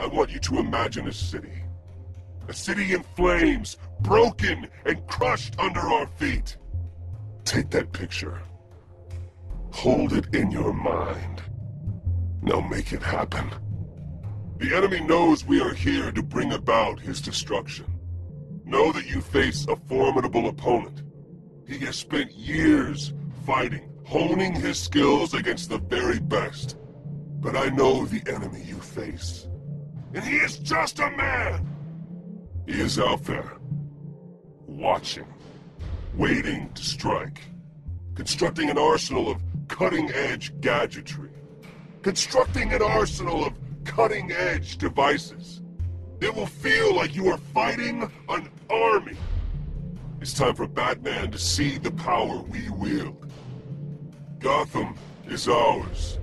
I want you to imagine a city. A city in flames, broken and crushed under our feet. Take that picture. Hold it in your mind. Now make it happen. The enemy knows we are here to bring about his destruction. Know that you face a formidable opponent. He has spent years fighting, honing his skills against the very best. But I know the enemy you face. And he is just a man! He is out there. Watching. Waiting to strike. Constructing an arsenal of cutting-edge gadgetry. Constructing an arsenal of cutting-edge devices. It will feel like you are fighting an army. It's time for Batman to see the power we wield. Gotham is ours.